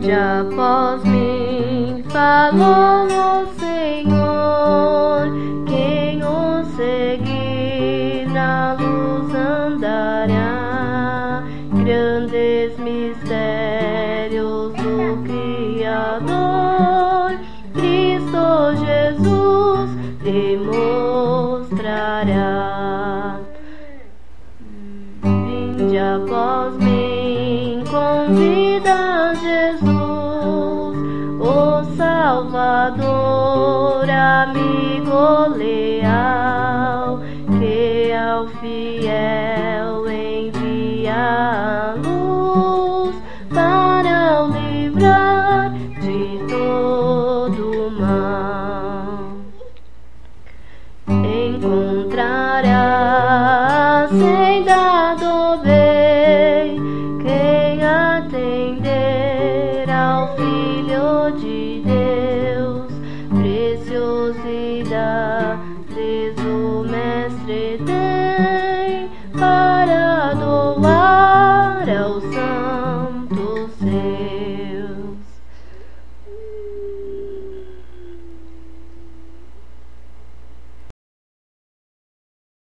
Vinde após mim, falou o Senhor, quem o seguir na luz andará. Grandes mistérios do Criador, Cristo Jesus demonstrará. Vinde após mim, convida Salvador, amigo leal, que é ao fiel envia a luz para o livrar de todo mal. Encontrará sem dado bem quem atender ao Filho de Deus vida, diz o mestre.